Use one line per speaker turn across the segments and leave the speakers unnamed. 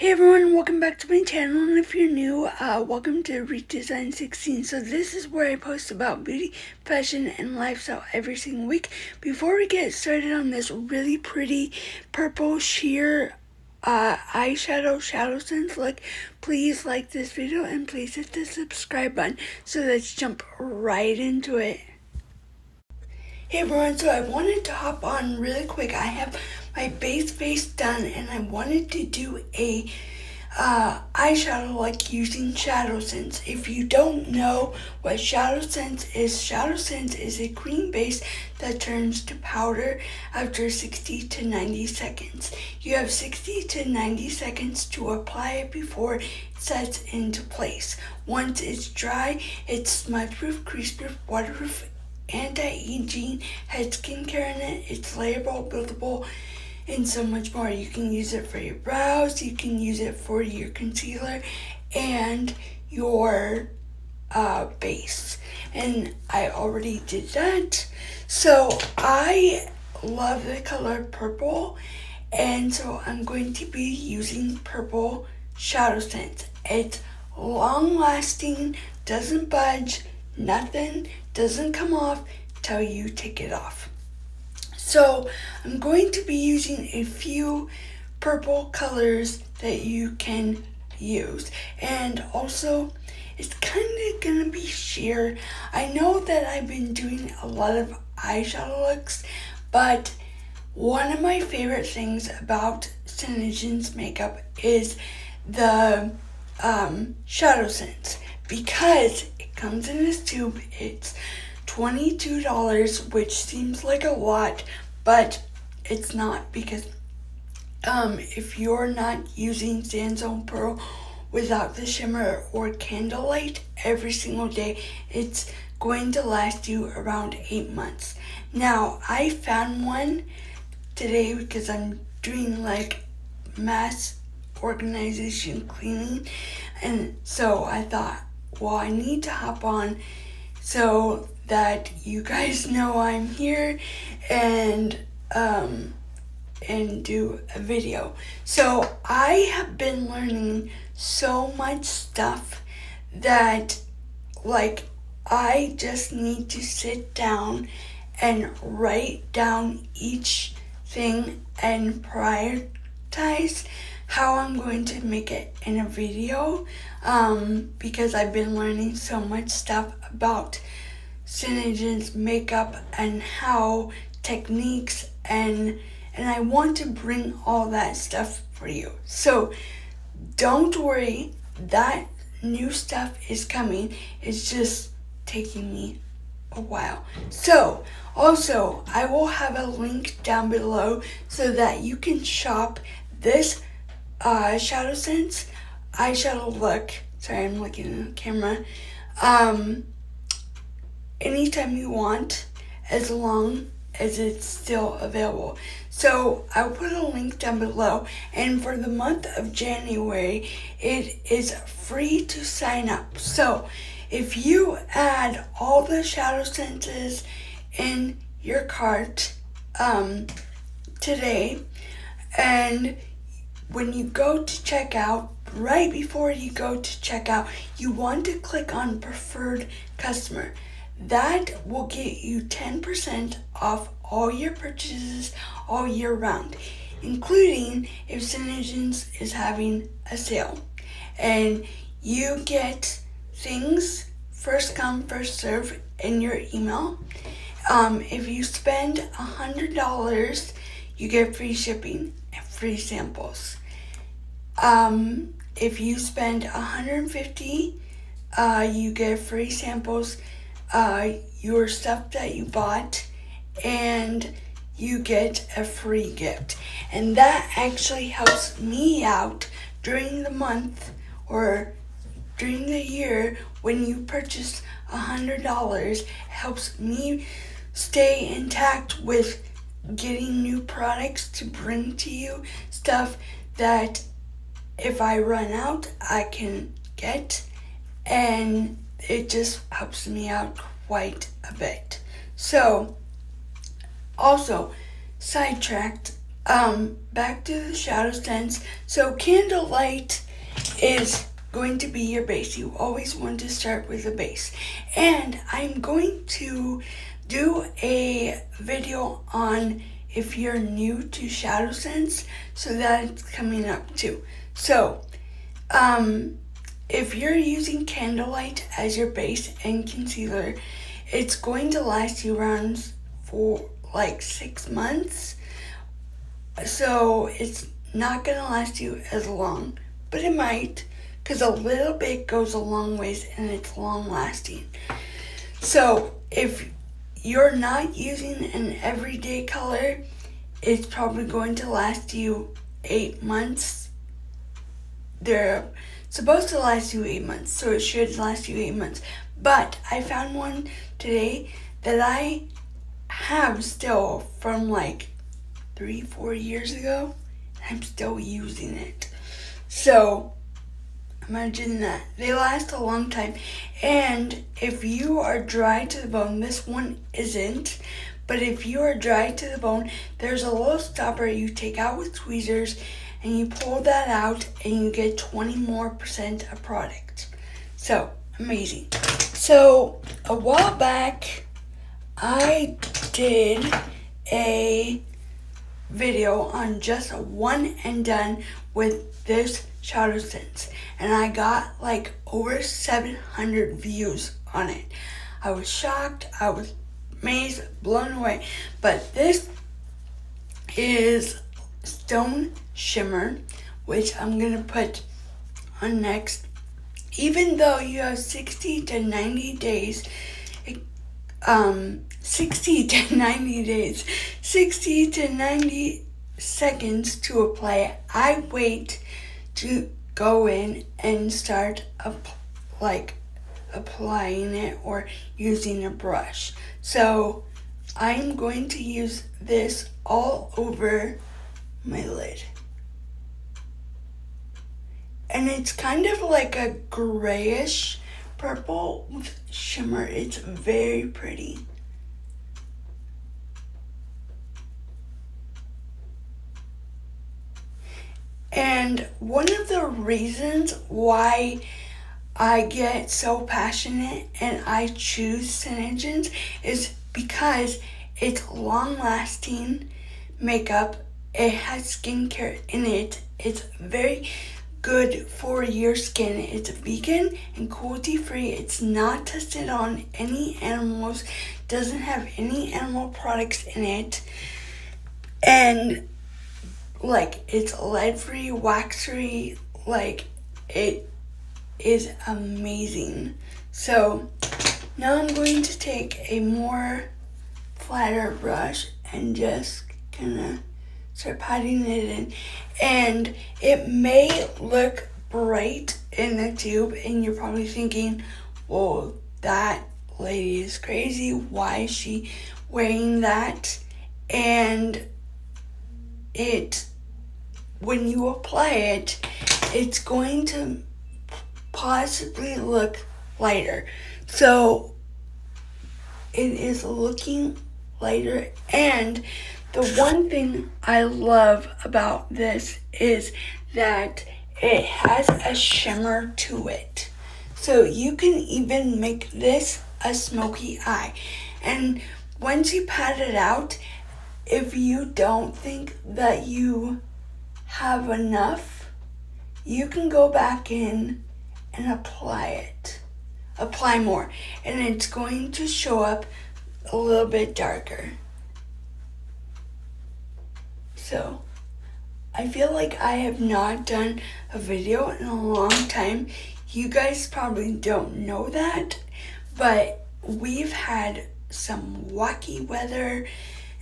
Hey everyone, welcome back to my channel, and if you're new, uh, welcome to Redesign 16. So this is where I post about beauty, fashion, and lifestyle every single week. Before we get started on this really pretty purple sheer uh, eyeshadow shadow sense look, please like this video and please hit the subscribe button. So let's jump right into it. Hey everyone, so I wanted to hop on really quick. I have my base face done and I wanted to do a uh, eyeshadow like using Shadow Sense. If you don't know what Shadow Sense is, Shadow Sense is a cream base that turns to powder after 60 to 90 seconds. You have 60 to 90 seconds to apply it before it sets into place. Once it's dry, it's smudge proof, crease proof, waterproof, anti-aging, has skincare in it, it's layerable, buildable, and so much more. You can use it for your brows, you can use it for your concealer, and your uh, base. And I already did that. So I love the color purple, and so I'm going to be using purple shadow sense. It's long lasting, doesn't budge, nothing doesn't come off till you take it off. So I'm going to be using a few purple colors that you can use. And also, it's kind of going to be sheer. I know that I've been doing a lot of eyeshadow looks, but one of my favorite things about SeneGence makeup is the um, shadow sense because comes in this tube. It's $22, which seems like a lot, but it's not because um, if you're not using Sandstone Pearl without the shimmer or candlelight every single day, it's going to last you around eight months. Now, I found one today because I'm doing like mass organization cleaning, and so I thought, well, I need to hop on so that you guys know I'm here and um, and do a video. So I have been learning so much stuff that like I just need to sit down and write down each thing and prioritize how I'm going to make it in a video um, because I've been learning so much stuff about SeneGence makeup and how techniques and and I want to bring all that stuff for you. So don't worry, that new stuff is coming. It's just taking me a while. So also I will have a link down below so that you can shop this uh, Shadow Sense eyeshadow look. Sorry, I'm looking at the camera. Um, anytime you want, as long as it's still available. So I'll put a link down below. And for the month of January, it is free to sign up. So if you add all the shadow senses in your cart um, today, and when you go to checkout, right before you go to checkout, you want to click on preferred customer. That will get you 10% off all your purchases all year round, including if SeneGence is having a sale. And you get things first come, first serve in your email. Um, if you spend $100, you get free shipping and free samples. Um, if you spend 150, uh, you get free samples uh, your stuff that you bought and you get a free gift. And that actually helps me out during the month or during the year when you purchase a hundred dollars helps me stay intact with getting new products to bring to you stuff that if I run out I can get and it just helps me out quite a bit. So, also, sidetracked, um, back to the shadow sense. So candlelight is going to be your base. You always want to start with a base. And I'm going to do a video on if you're new to Shadow Sense, so that's coming up too. So, um, if you're using Candlelight as your base and concealer, it's going to last you around for like six months. So it's not gonna last you as long, but it might, because a little bit goes a long ways and it's long lasting. So if you're not using an everyday color, it's probably going to last you eight months. They're supposed to last you eight months, so it should last you eight months. But I found one today that I have still from like three, four years ago. I'm still using it. So imagine that. They last a long time. And if you are dry to the bone, this one isn't. But if you are dry to the bone, there's a little stopper you take out with tweezers and you pull that out and you get 20 more percent of product. So, amazing. So, a while back, I did a video on just one and done with this shadow sense and I got like over 700 views on it. I was shocked. I was amazed, blown away. But this is Stone Shimmer, which I'm going to put on next. Even though you have 60 to 90 days, um, 60 to 90 days, 60 to 90 seconds to apply I wait to go in and start up, like applying it or using a brush. So I'm going to use this all over my lid. And it's kind of like a grayish purple with shimmer. It's very pretty. And one of the reasons why I get so passionate and I choose SeneGence is because it's long lasting makeup. It has skincare in it. It's very good for your skin. It's vegan and cruelty free. It's not tested on any animals. Doesn't have any animal products in it. And like it's lead free, wax free, like it is amazing. So now I'm going to take a more flatter brush and just kind of start patting it in. And it may look bright in the tube and you're probably thinking, well, that lady is crazy. Why is she wearing that? And it, when you apply it, it's going to possibly look lighter. So it is looking lighter and the one thing I love about this is that it has a shimmer to it. So you can even make this a smoky eye. And once you pat it out, if you don't think that you have enough, you can go back in and apply it. Apply more. And it's going to show up a little bit darker. So, I feel like I have not done a video in a long time. You guys probably don't know that, but we've had some wacky weather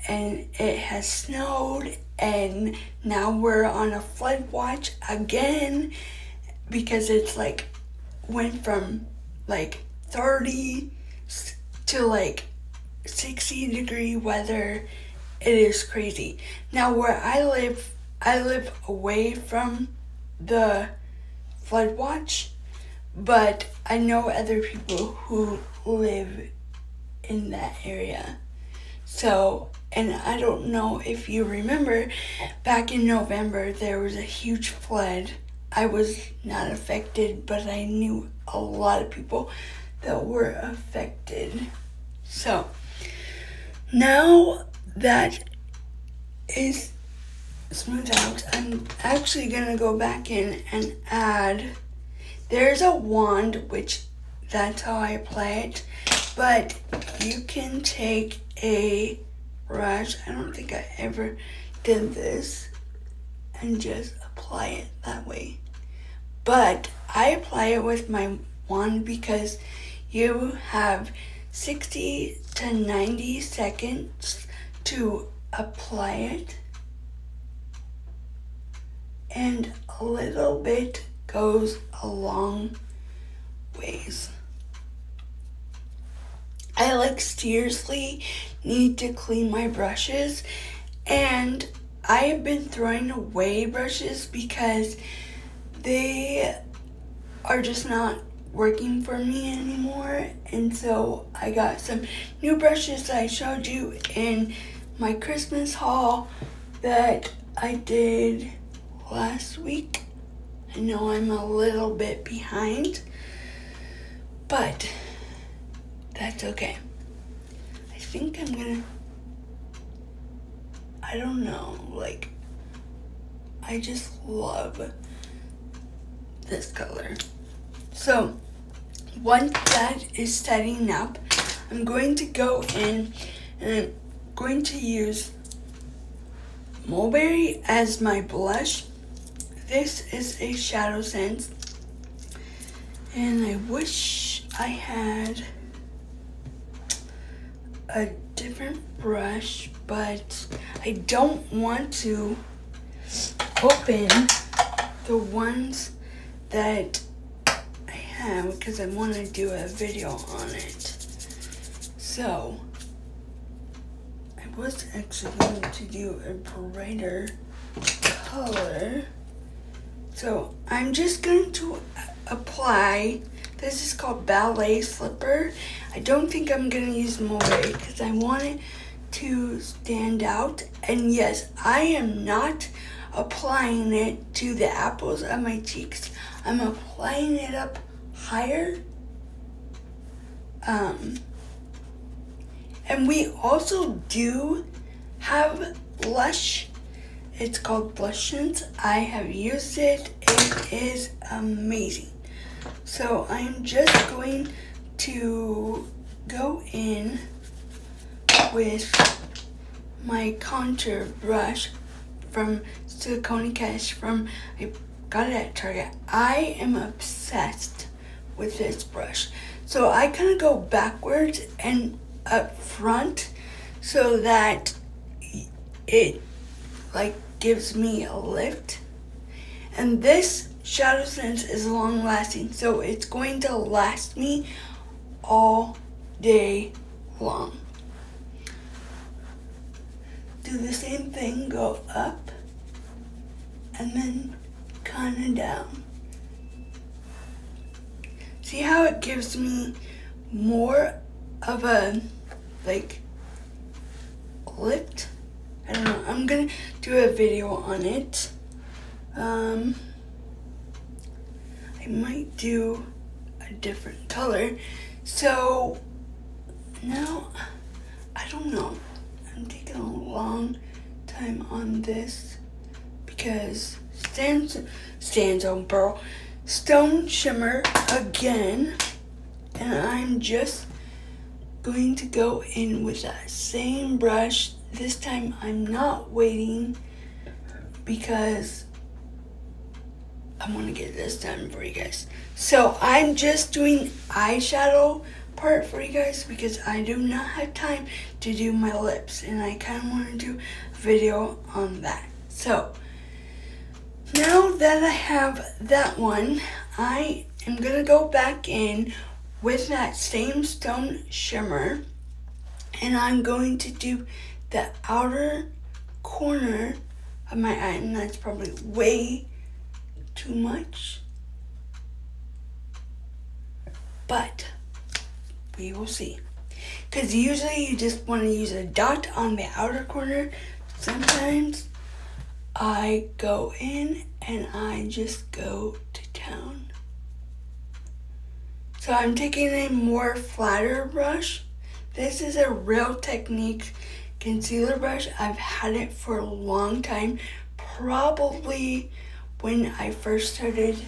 and it has snowed and now we're on a flood watch again because it's like went from like 30 to like 60 degree weather. It is crazy. Now where I live, I live away from the flood watch, but I know other people who live in that area. So, and I don't know if you remember, back in November there was a huge flood. I was not affected, but I knew a lot of people that were affected. So, now that is smooth out, I'm actually gonna go back in and add, there's a wand, which that's how I apply it, but you can take a brush, I don't think I ever did this, and just apply it that way. But I apply it with my wand because you have 60 to 90 seconds to apply it. And a little bit goes a long ways. I like seriously need to clean my brushes. And I have been throwing away brushes because they are just not working for me anymore. And so I got some new brushes I showed you in my Christmas haul that I did last week. I know I'm a little bit behind, but that's okay. I think I'm gonna, I don't know, like, I just love this color. So, once that is setting up, I'm going to go in and going to use Mulberry as my blush this is a Shadow Sense. And I wish I had a different brush, but I don't want to open the ones that I have because I want to do a video on it. So, was actually going to do a brighter color. So I'm just going to apply, this is called Ballet Slipper. I don't think I'm going to use Mulberry because I want it to stand out. And yes, I am not applying it to the apples of my cheeks. I'm applying it up higher. Um, and we also do have Lush it's called BlushSense. I have used it. It is amazing. So I'm just going to go in with my contour brush from Sonia Kashuk from I got it at Target. I am obsessed with this brush. So I kind of go backwards and up front so that it like gives me a lift. And this Shadow Sense is long lasting, so it's going to last me all day long. Do the same thing, go up, and then kind of down. See how it gives me more of a, like, lift? I don't know. I'm gonna do a video on it. Um, I might do a different color. So now, I don't know. I'm taking a long time on this because stands stands on pearl stone shimmer again and I'm just going to go in with that same brush this time I'm not waiting because I want to get this done for you guys. So I'm just doing eyeshadow part for you guys because I do not have time to do my lips and I kind of want to do a video on that. So now that I have that one, I am going to go back in with that same stone shimmer and I'm going to do the outer corner of my eye, and that's probably way too much. But we will see. because usually you just want to use a dot on the outer corner. Sometimes I go in and I just go to town. So I'm taking a more flatter brush. This is a Real Techniques concealer brush. I've had it for a long time, probably when I first started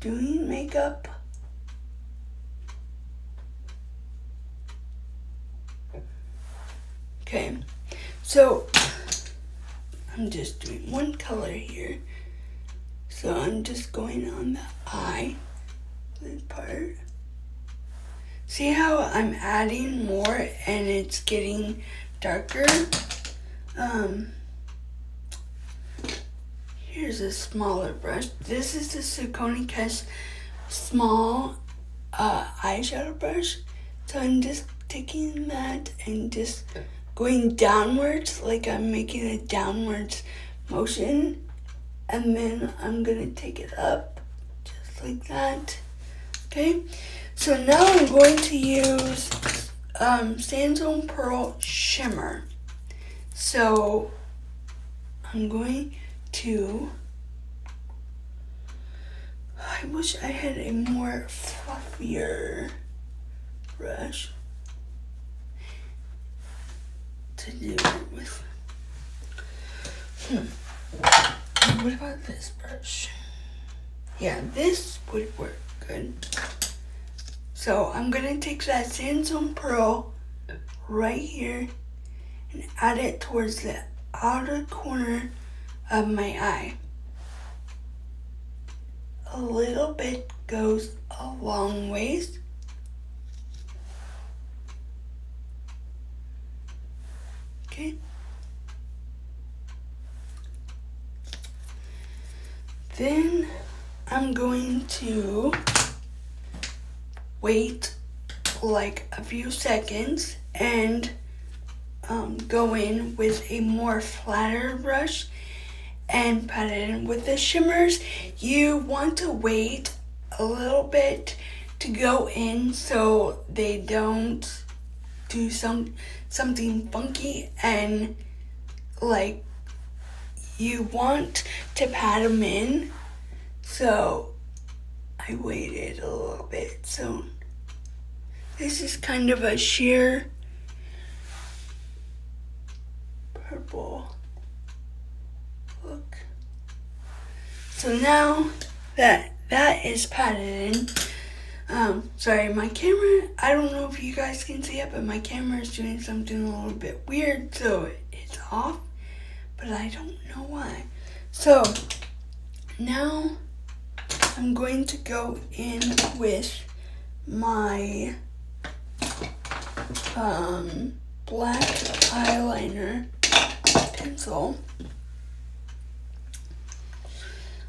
doing makeup. Okay, so I'm just doing one color here. So I'm just going on the eye part. See how I'm adding more and it's getting darker? Um, here's a smaller brush. This is the Sonia Kashuk small uh, eyeshadow brush. So I'm just taking that and just going downwards, like I'm making a downwards motion. And then I'm gonna take it up, just like that. Okay, so now I'm going to use um, Sandstone Pearl Shimmer. So I'm going to, I wish I had a more fluffier brush to do it with. Hmm. What about this brush? Yeah, this would work So I'm gonna take that Sandstone Pearl right here and add it towards the outer corner of my eye. A little bit goes a long ways. Okay. Then I'm going to wait like a few seconds and um, go in with a more flatter brush and pat it in with the shimmers. You want to wait a little bit to go in so they don't do some something funky and like you want to pat them in so I waited a little bit so this is kind of a sheer purple look so now that that is padded in um, sorry, my camera, I don't know if you guys can see it, but my camera is doing something a little bit weird, so it's off, but I don't know why. So, now I'm going to go in with my um, black eyeliner pencil.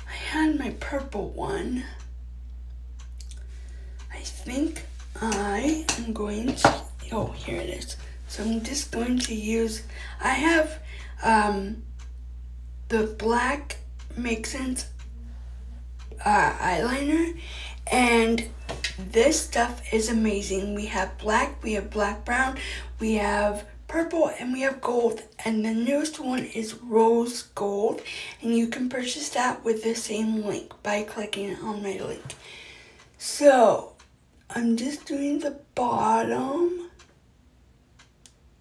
I had my purple one I think I am going to, oh, here it is. So I'm just going to use, I have um, the black Make Sense uh, eyeliner and this stuff is amazing. We have black, we have black brown, we have purple, and we have gold. And the newest one is rose gold. And you can purchase that with the same link by clicking on my link. So, I'm just doing the bottom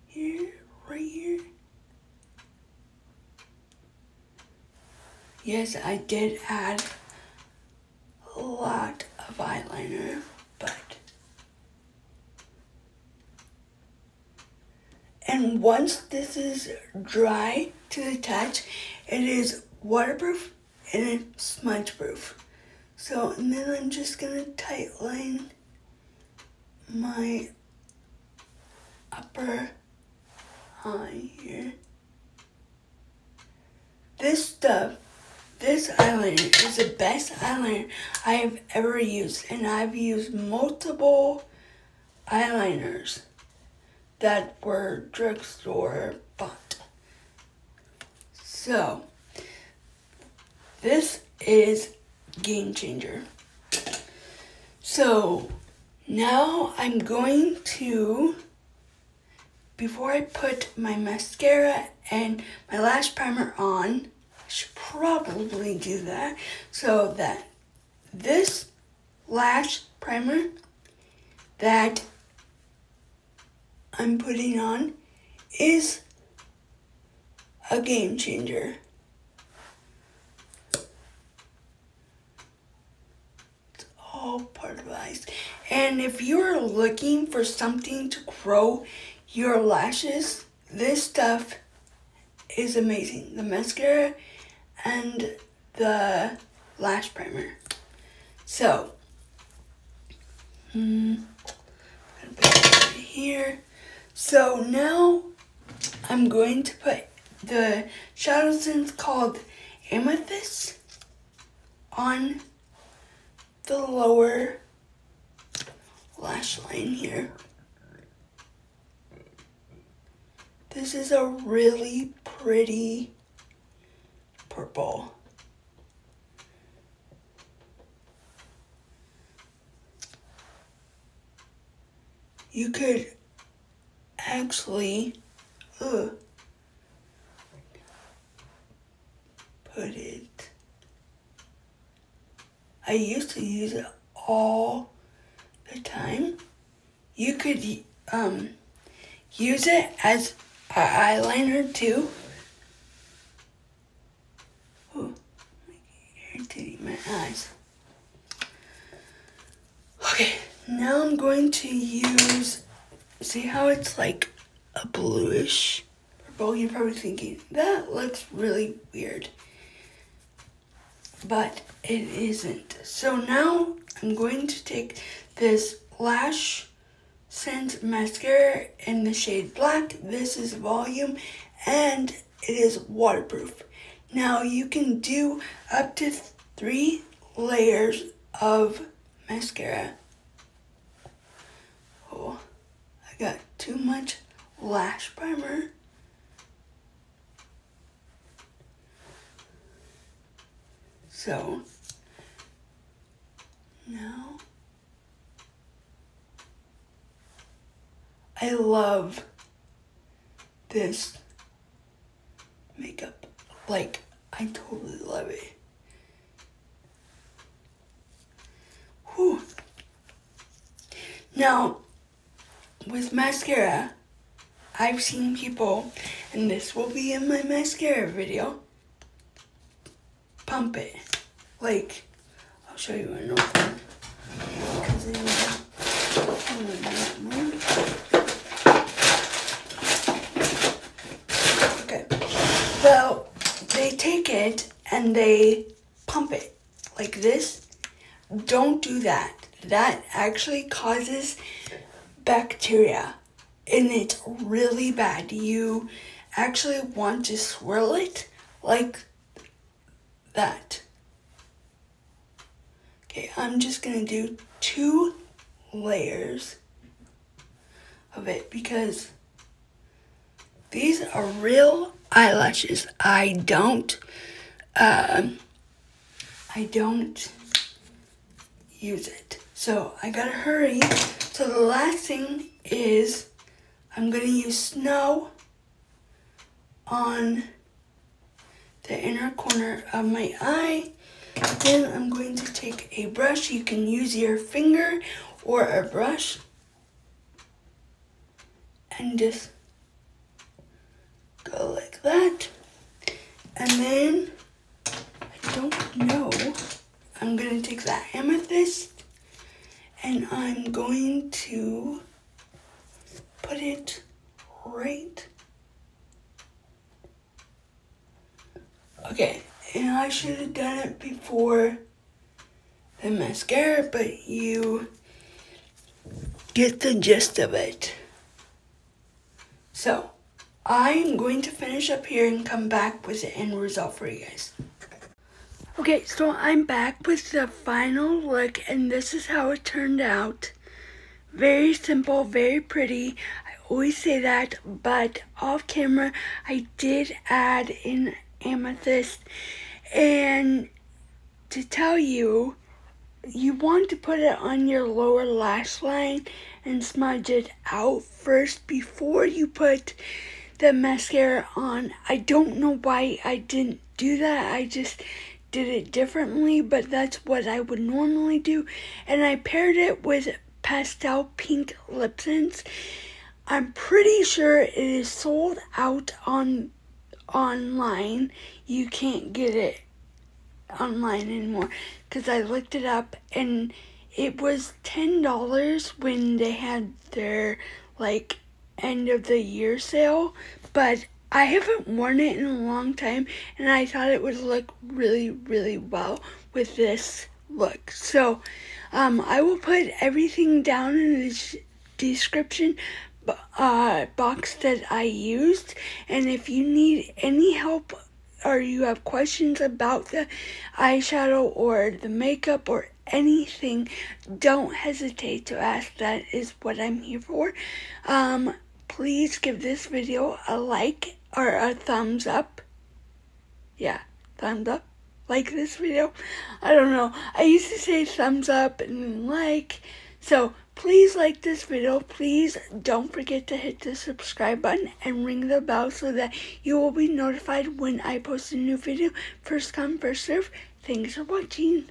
here, right here. Yes, I did add a lot of eyeliner, but and once this is dry to the touch, it is waterproof and it's smudge proof. So, and then I'm just gonna tight line my upper eye here. This stuff, this eyeliner is the best eyeliner I have ever used. And I've used multiple eyeliners that were drugstore bought. So, this is game changer. So, Now I'm going to, before I put my mascara and my lash primer on, should probably do that so that this lash primer that I'm putting on is a game changer. It's all part of eyes. And if you're looking for something to grow your lashes, this stuff is amazing. The mascara and the lash primer. So, hmm, here. So now I'm going to put the shadow sense called Amethyst on the lower lash line here. This is a really pretty purple. You could actually uh, put it. I used to use it all the time. You could um, use it as an eyeliner too. Oh, my eyes. Okay, now I'm going to use, see how it's like a bluish purple? You're probably thinking, that looks really weird. But it isn't. So now I'm going to take this Lash Sense Mascara in the shade Black. This is volume and it is waterproof. Now you can do up to three layers of mascara. Oh, I got too much lash primer. So now I love this makeup. Like, I totally love it. Whew. Now, with mascara, I've seen people, and this will be in my mascara video, pump it. Like, I'll show you another one. Okay, so they take it and they pump it like this. Don't do that. That actually causes bacteria and it's really bad. You actually want to swirl it like that. Okay, I'm just gonna do two layers of it because these are real eyelashes. I don't, um, I don't use it. So I gotta hurry. So the last thing is I'm gonna use snow on the inner corner of my eye. Then I'm going to take a brush. You can use your finger or a brush and just go like that. And then, I don't know, I'm gonna take that amethyst and I'm going to put it right. Okay, and I should have done it before the mascara, but you get the gist of it. So, I'm going to finish up here and come back with the end result for you guys. Okay, so I'm back with the final look, and this is how it turned out. Very simple, very pretty. I always say that, but off camera, I did add an amethyst. And to tell you, you want to put it on your lower lash line and smudge it out first before you put the mascara on. I don't know why I didn't do that. I just did it differently, but that's what I would normally do. And I paired it with pastel pink lip tints. I'm pretty sure it is sold out on online. You can't get it online anymore because I looked it up and it was $10 when they had their like end of the year sale, but I haven't worn it in a long time and I thought it would look really, really well with this look. So, um, I will put everything down in the description uh, box that I used, and if you need any help or you have questions about the eyeshadow or the makeup or anything, don't hesitate to ask. That is what I'm here for. Um, please give this video a like or a thumbs up. Yeah, thumbs up. Like this video. I don't know. I used to say thumbs up and like. So please like this video. Please don't forget to hit the subscribe button and ring the bell so that you will be notified when I post a new video. First come, first serve. Thanks for watching.